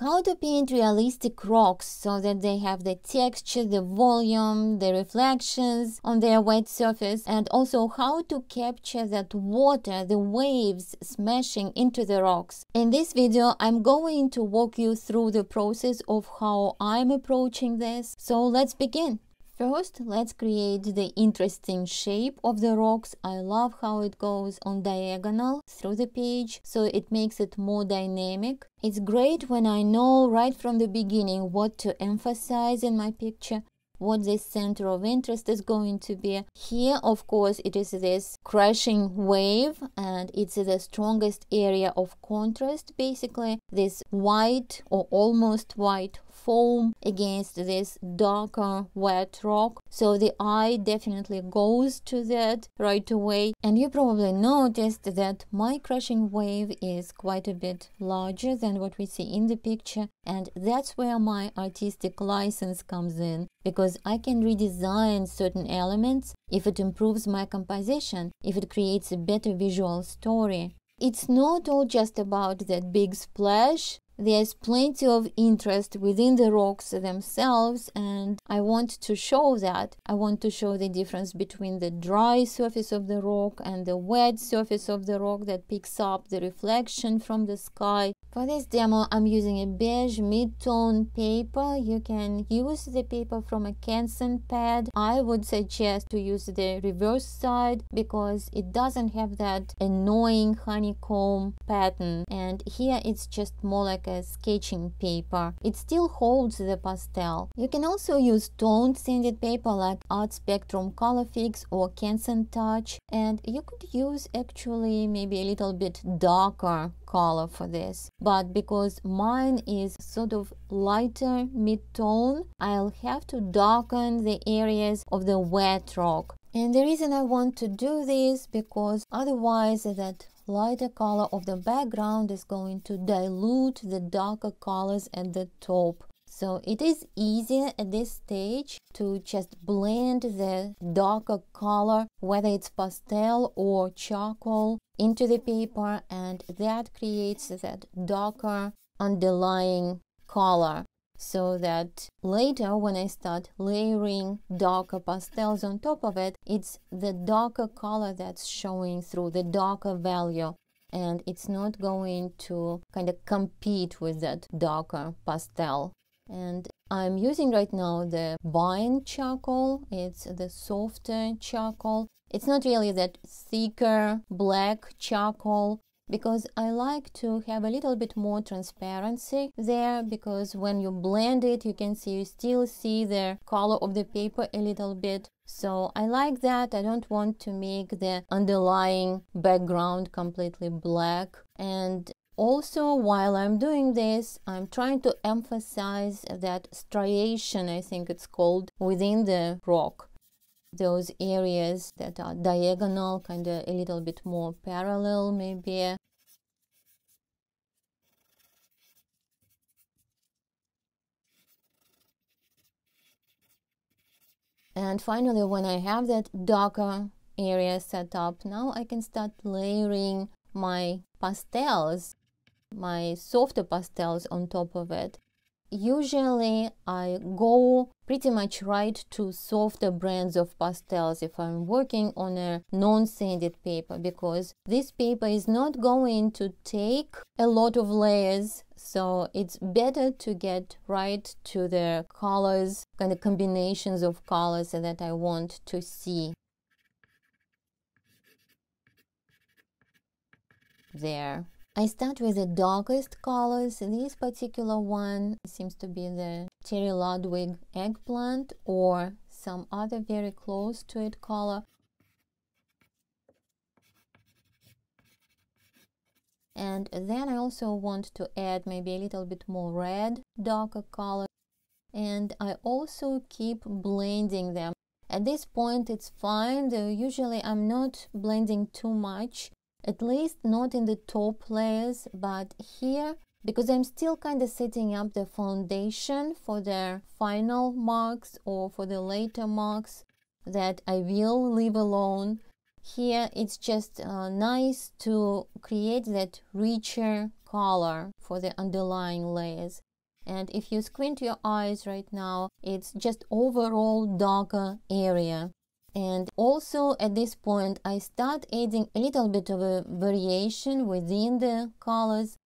how to paint realistic rocks so that they have the texture, the volume, the reflections on their wet surface, and also how to capture that water, the waves smashing into the rocks. In this video, I'm going to walk you through the process of how I'm approaching this. So let's begin. First, let's create the interesting shape of the rocks. I love how it goes on diagonal through the page, so it makes it more dynamic. It's great when I know right from the beginning what to emphasize in my picture what the center of interest is going to be. Here, of course, it is this crashing wave and it's the strongest area of contrast, basically, this white or almost white foam against this darker wet rock. So the eye definitely goes to that right away. And you probably noticed that my crashing wave is quite a bit larger than what we see in the picture. And that's where my artistic license comes in because I can redesign certain elements if it improves my composition, if it creates a better visual story. It's not all just about that big splash there's plenty of interest within the rocks themselves and I want to show that. I want to show the difference between the dry surface of the rock and the wet surface of the rock that picks up the reflection from the sky. For this demo I'm using a beige mid-tone paper. You can use the paper from a Canson pad. I would suggest to use the reverse side because it doesn't have that annoying honeycomb pattern and here it's just more like like a sketching paper. It still holds the pastel. You can also use toned sanded paper like Art Spectrum Colorfix or Canson Touch and you could use actually maybe a little bit darker color for this but because mine is sort of lighter mid-tone I'll have to darken the areas of the wet rock and the reason I want to do this because otherwise that lighter color of the background is going to dilute the darker colors at the top. So it is easier at this stage to just blend the darker color, whether it's pastel or charcoal, into the paper and that creates that darker underlying color so that later when I start layering darker pastels on top of it, it's the darker color that's showing through, the darker value. And it's not going to kind of compete with that darker pastel. And I'm using right now the Vine charcoal. It's the softer charcoal. It's not really that thicker black charcoal because I like to have a little bit more transparency there because when you blend it you can see you still see the color of the paper a little bit. So I like that. I don't want to make the underlying background completely black. And also while I'm doing this I'm trying to emphasize that striation I think it's called within the rock those areas that are diagonal, kind of a little bit more parallel maybe. And finally, when I have that darker area set up, now I can start layering my pastels, my softer pastels on top of it usually I go pretty much right to softer brands of pastels if I'm working on a non-sanded paper because this paper is not going to take a lot of layers so it's better to get right to the colors kind of combinations of colors that I want to see there I start with the darkest colors. This particular one seems to be the Terry Ludwig eggplant or some other very close to it color. And then I also want to add maybe a little bit more red, darker color. And I also keep blending them. At this point it's fine, usually I'm not blending too much at least not in the top layers but here because I'm still kind of setting up the foundation for the final marks or for the later marks that I will leave alone here it's just uh, nice to create that richer color for the underlying layers. And if you squint your eyes right now, it's just overall darker area. And also at this point, I start adding a little bit of a variation within the colors.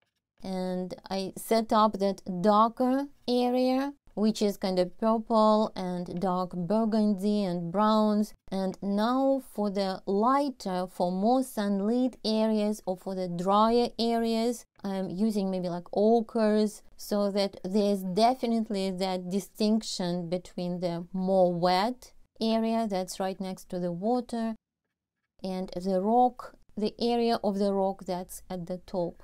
And I set up that darker area which is kind of purple and dark burgundy and browns. And now for the lighter, for more sunlit areas or for the drier areas, I'm using maybe like ochres so that there's definitely that distinction between the more wet area that's right next to the water and the rock, the area of the rock that's at the top.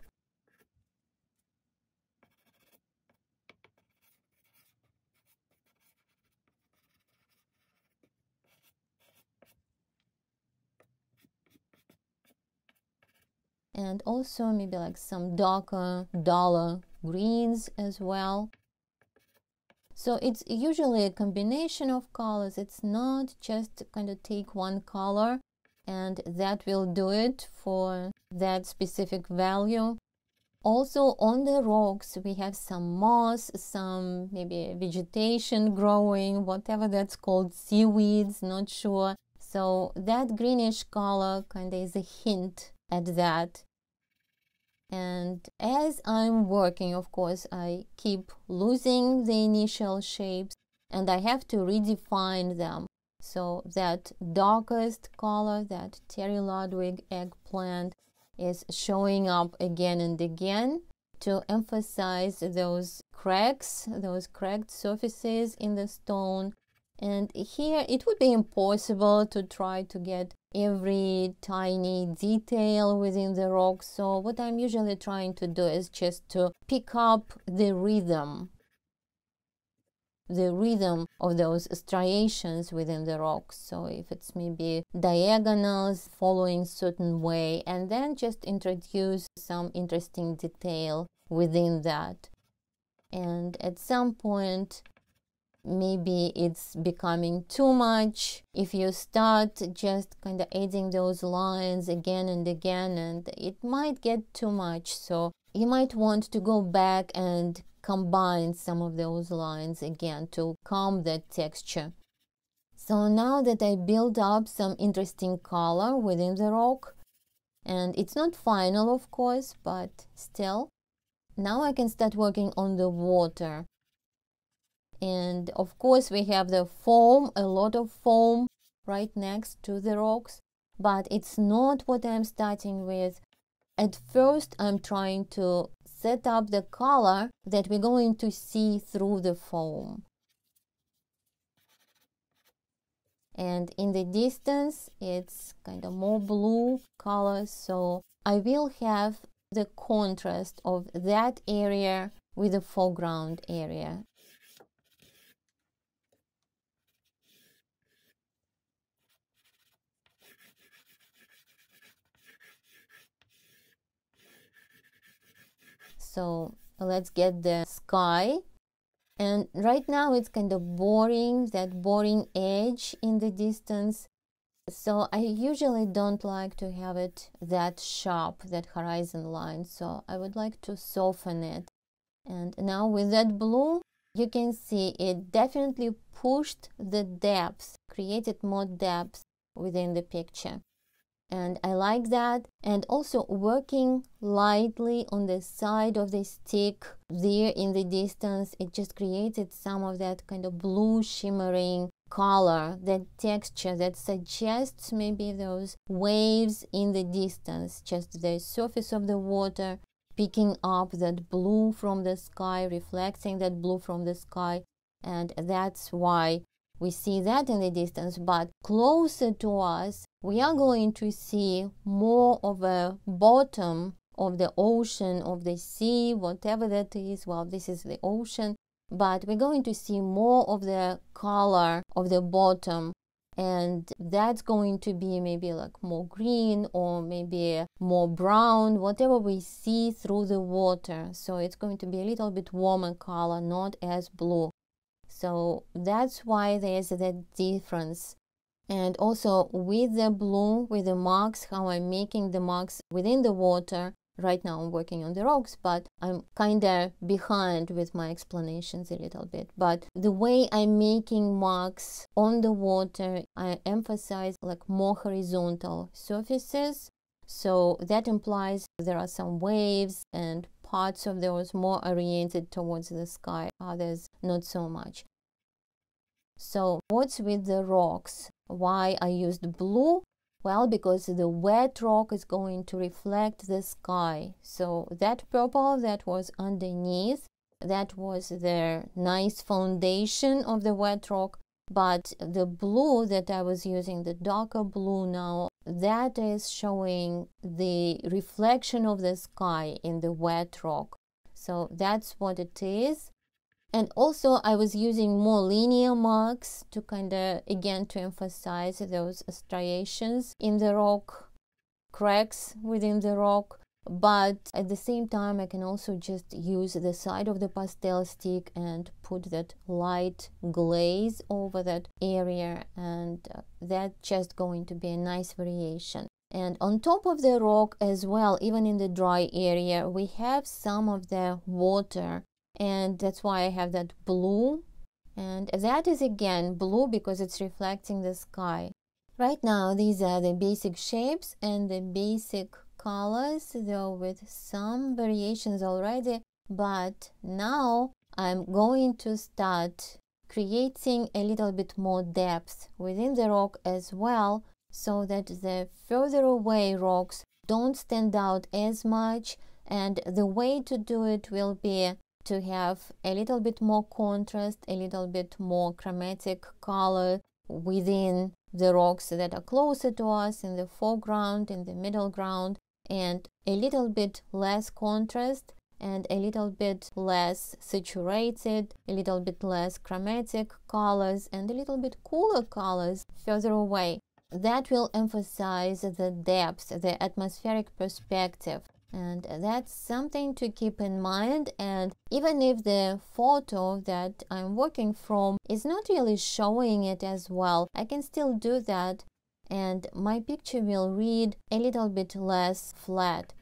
and also maybe like some darker duller greens as well so it's usually a combination of colors. It's not just kind of take one color and that will do it for that specific value. Also on the rocks we have some moss some maybe vegetation growing whatever that's called seaweeds not sure. So that greenish color kind of is a hint at that. And as I'm working, of course, I keep losing the initial shapes and I have to redefine them. So that darkest color, that Terry Ludwig eggplant, is showing up again and again to emphasize those cracks, those cracked surfaces in the stone. And here it would be impossible to try to get every tiny detail within the rock. So what I'm usually trying to do is just to pick up the rhythm the rhythm of those striations within the rock. So if it's maybe diagonals following certain way and then just introduce some interesting detail within that. And at some point maybe it's becoming too much. If you start just kind of adding those lines again and again and it might get too much. So you might want to go back and combine some of those lines again to calm that texture. So now that I build up some interesting color within the rock and it's not final of course but still now I can start working on the water and of course we have the foam a lot of foam right next to the rocks but it's not what I'm starting with. At first I'm trying to set up the color that we're going to see through the foam. And in the distance it's kind of more blue color so I will have the contrast of that area with the foreground area so let's get the sky. And right now it's kind of boring that boring edge in the distance. So I usually don't like to have it that sharp that horizon line. So I would like to soften it. And now with that blue you can see it definitely pushed the depth created more depth within the picture and I like that. And also working lightly on the side of the stick there in the distance it just created some of that kind of blue shimmering color that texture that suggests maybe those waves in the distance just the surface of the water picking up that blue from the sky reflecting that blue from the sky. And that's why we see that in the distance. But closer to us we are going to see more of a bottom of the ocean of the sea whatever that is. Well this is the ocean but we're going to see more of the color of the bottom and that's going to be maybe like more green or maybe more brown whatever we see through the water. So it's going to be a little bit warmer color not as blue. So that's why there's that difference and also with the blue with the marks how i'm making the marks within the water right now I'm working on the rocks, but I'm kind of behind with my explanations a little bit. But the way I'm making marks on the water, I emphasize like more horizontal surfaces. So that implies there are some waves and parts of those more oriented towards the sky, others not so much. So what's with the rocks? Why I used blue? Well, because the wet rock is going to reflect the sky. So that purple that was underneath, that was the nice foundation of the wet rock. But the blue that I was using, the darker blue now, that is showing the reflection of the sky in the wet rock. So that's what it is and also I was using more linear marks to kind of again to emphasize those striations in the rock cracks within the rock. But at the same time I can also just use the side of the pastel stick and put that light glaze over that area and uh, that's just going to be a nice variation. And on top of the rock as well even in the dry area we have some of the water and that's why I have that blue. And that is again blue because it's reflecting the sky. Right now these are the basic shapes and the basic colors though with some variations already. But now I'm going to start creating a little bit more depth within the rock as well so that the further away rocks don't stand out as much. And the way to do it will be to have a little bit more contrast, a little bit more chromatic color within the rocks that are closer to us in the foreground, in the middle ground, and a little bit less contrast and a little bit less saturated, a little bit less chromatic colors, and a little bit cooler colors further away. That will emphasize the depth, the atmospheric perspective and that's something to keep in mind. And even if the photo that I'm working from is not really showing it as well I can still do that. And my picture will read a little bit less flat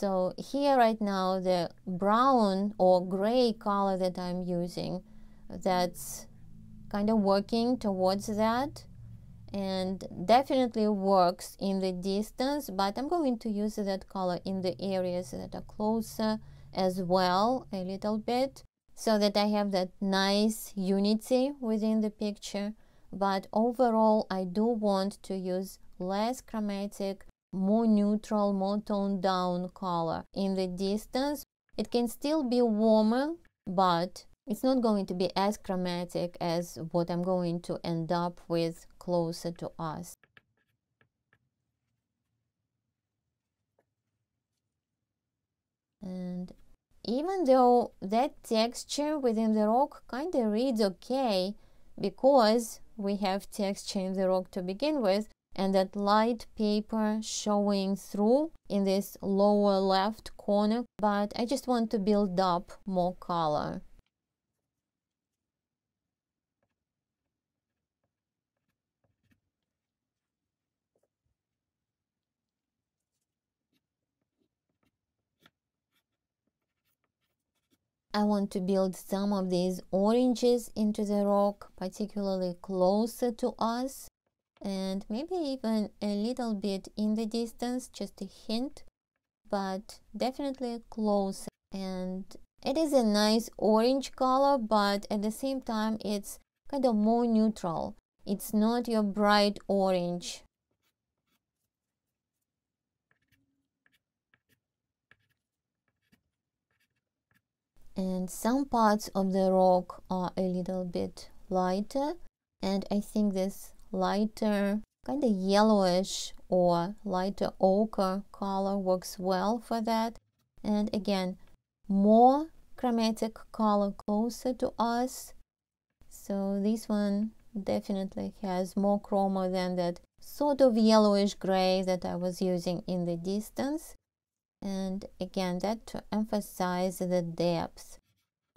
So here right now the brown or gray color that I'm using that's kind of working towards that. And definitely works in the distance but I'm going to use that color in the areas that are closer as well a little bit so that I have that nice unity within the picture. But overall I do want to use less chromatic more neutral, more toned down color. In the distance, it can still be warmer, but it's not going to be as chromatic as what I'm going to end up with closer to us. And even though that texture within the rock kind of reads okay because we have texture in the rock to begin with, and that light paper showing through in this lower left corner but I just want to build up more color. I want to build some of these oranges into the rock, particularly closer to us and maybe even a little bit in the distance, just a hint, but definitely close. And it is a nice orange color, but at the same time, it's kind of more neutral. It's not your bright orange. And some parts of the rock are a little bit lighter, and I think this lighter kind of yellowish or lighter ochre color works well for that. And again more chromatic color closer to us. So this one definitely has more chroma than that sort of yellowish gray that I was using in the distance. And again that to emphasize the depth.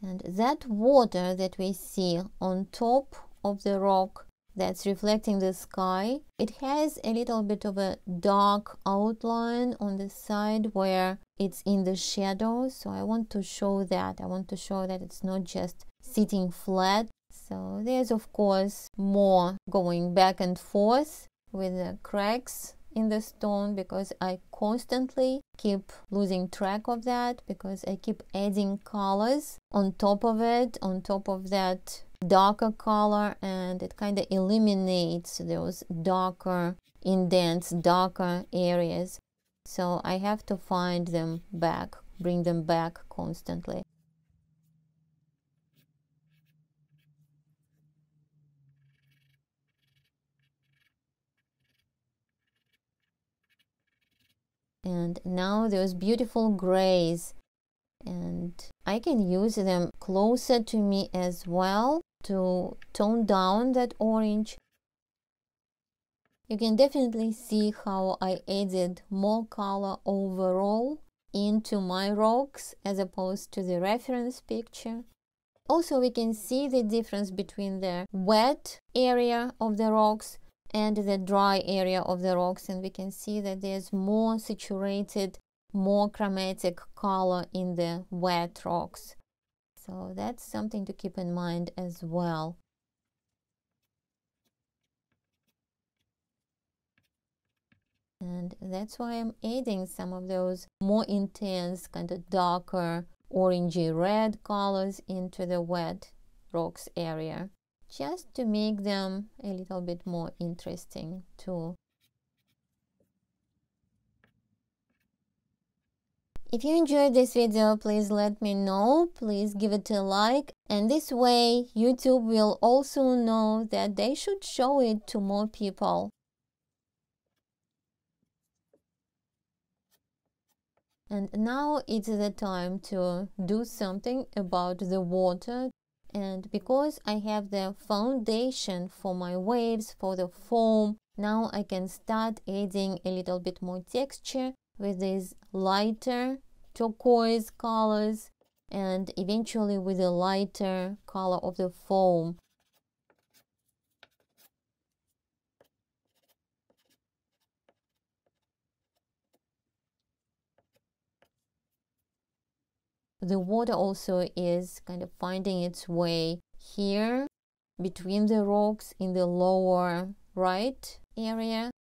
And that water that we see on top of the rock that's reflecting the sky. It has a little bit of a dark outline on the side where it's in the shadow. So I want to show that. I want to show that it's not just sitting flat. So there's of course more going back and forth with the cracks in the stone because I constantly keep losing track of that because I keep adding colors on top of it, on top of that darker color and it kind of eliminates those darker indents, darker areas. So I have to find them back, bring them back constantly. And now those beautiful grays and I can use them closer to me as well to tone down that orange. You can definitely see how I added more color overall into my rocks as opposed to the reference picture. Also, we can see the difference between the wet area of the rocks and the dry area of the rocks and we can see that there's more saturated, more chromatic color in the wet rocks. So that's something to keep in mind as well. And that's why I'm adding some of those more intense, kind of darker orangey red colors into the wet rocks area, just to make them a little bit more interesting too. If you enjoyed this video, please let me know. Please give it a like. And this way, YouTube will also know that they should show it to more people. And now it's the time to do something about the water. And because I have the foundation for my waves, for the foam, now I can start adding a little bit more texture with this lighter turquoise colors and eventually with a lighter color of the foam. The water also is kind of finding its way here between the rocks in the lower right area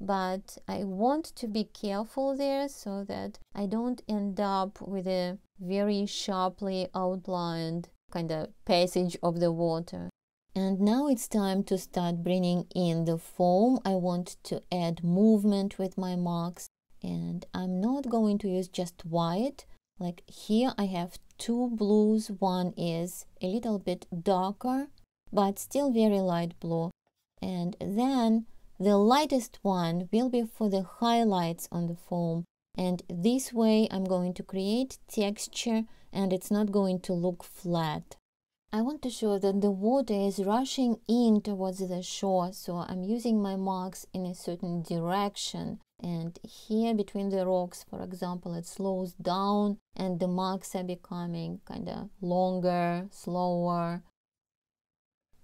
but I want to be careful there so that I don't end up with a very sharply outlined kind of passage of the water. And now it's time to start bringing in the foam. I want to add movement with my marks and I'm not going to use just white. Like here I have two blues. One is a little bit darker but still very light blue. And then the lightest one will be for the highlights on the foam and this way I'm going to create texture and it's not going to look flat. I want to show that the water is rushing in towards the shore so I'm using my marks in a certain direction and here between the rocks for example it slows down and the marks are becoming kind of longer, slower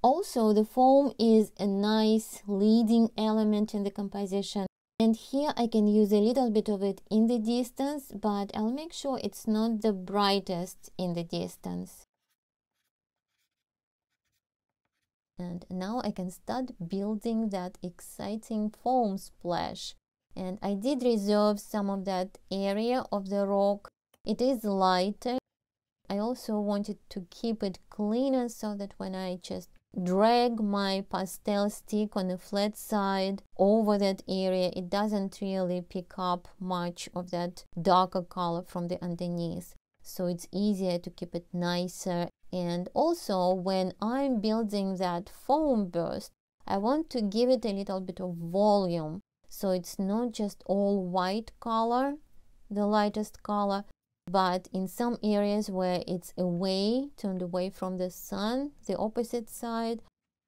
also, the foam is a nice leading element in the composition And here I can use a little bit of it in the distance, but I'll make sure it's not the brightest in the distance. And now I can start building that exciting foam splash. And I did reserve some of that area of the rock. It is lighter. I also wanted to keep it cleaner so that when I just drag my pastel stick on the flat side over that area. It doesn't really pick up much of that darker color from the underneath. So it's easier to keep it nicer. And also when I'm building that foam burst I want to give it a little bit of volume. So it's not just all white color the lightest color but in some areas where it's away turned away from the sun the opposite side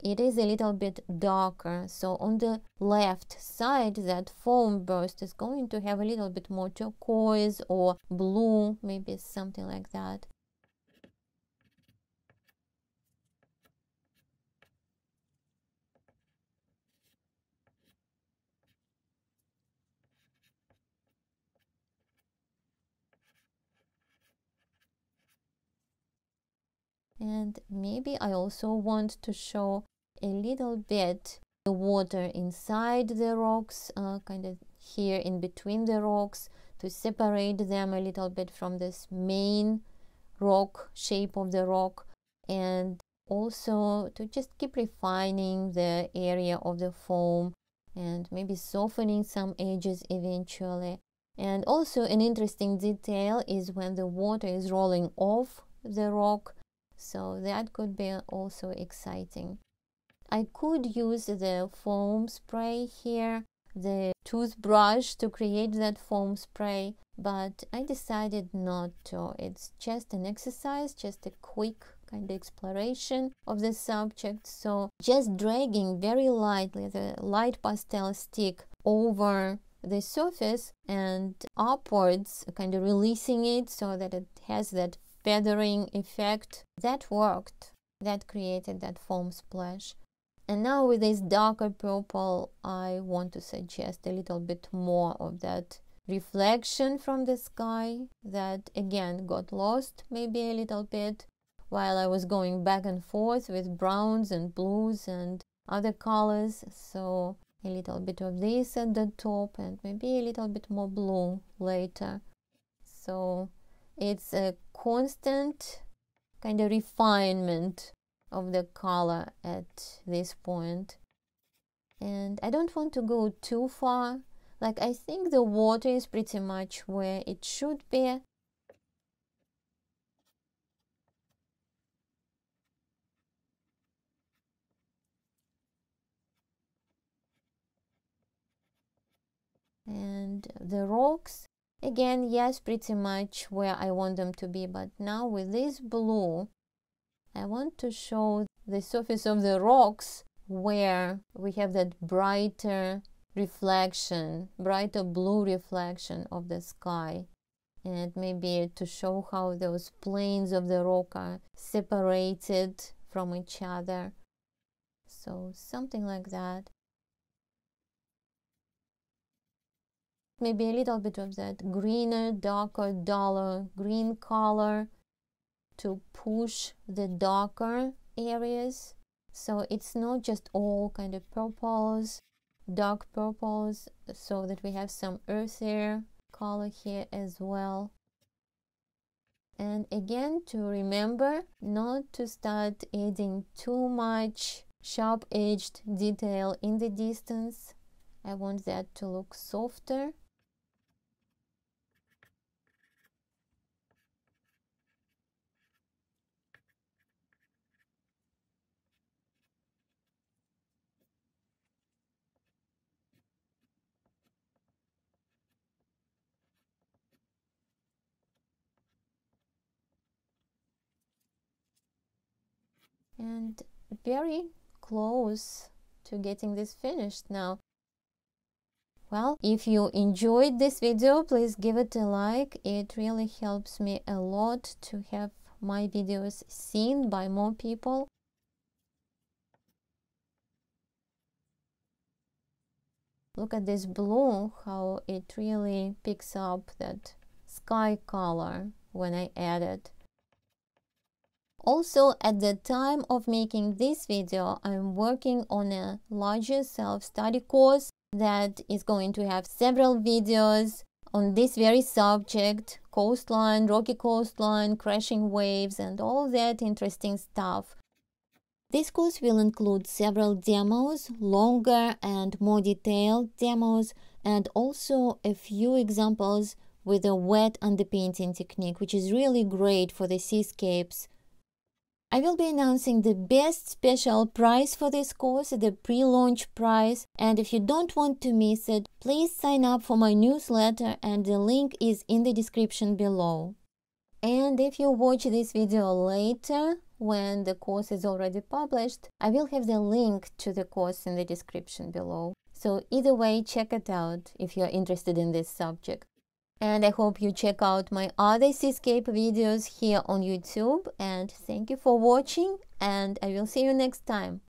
it is a little bit darker. So on the left side that foam burst is going to have a little bit more turquoise or blue maybe something like that and maybe I also want to show a little bit the water inside the rocks uh, kind of here in between the rocks to separate them a little bit from this main rock shape of the rock and also to just keep refining the area of the foam and maybe softening some edges eventually. And also an interesting detail is when the water is rolling off the rock so that could be also exciting. I could use the foam spray here the toothbrush to create that foam spray but I decided not to. It's just an exercise just a quick kind of exploration of the subject. So just dragging very lightly the light pastel stick over the surface and upwards kind of releasing it so that it has that feathering effect that worked that created that foam splash. And now with this darker purple I want to suggest a little bit more of that reflection from the sky that again got lost maybe a little bit while I was going back and forth with browns and blues and other colors. So a little bit of this at the top and maybe a little bit more blue later. So it's a constant kind of refinement of the color at this point. And I don't want to go too far. Like I think the water is pretty much where it should be. And the rocks again yes pretty much where I want them to be but now with this blue I want to show the surface of the rocks where we have that brighter reflection brighter blue reflection of the sky. And maybe to show how those planes of the rock are separated from each other. So something like that maybe a little bit of that greener, darker, duller green color to push the darker areas. So it's not just all kind of purples, dark purples, so that we have some earthier color here as well. And again, to remember not to start adding too much sharp-edged detail in the distance. I want that to look softer and very close to getting this finished now. Well, if you enjoyed this video, please give it a like. It really helps me a lot to have my videos seen by more people. look at this blue, how it really picks up that sky color when I add it. Also, at the time of making this video, I'm working on a larger self-study course that is going to have several videos on this very subject, coastline, rocky coastline, crashing waves, and all that interesting stuff. This course will include several demos, longer and more detailed demos, and also a few examples with a wet underpainting technique, which is really great for the seascapes I will be announcing the best special price for this course, the pre-launch price. And if you don't want to miss it, please sign up for my newsletter and the link is in the description below. And if you watch this video later, when the course is already published, I will have the link to the course in the description below. So either way, check it out if you're interested in this subject and I hope you check out my other seascape videos here on YouTube and thank you for watching and I will see you next time.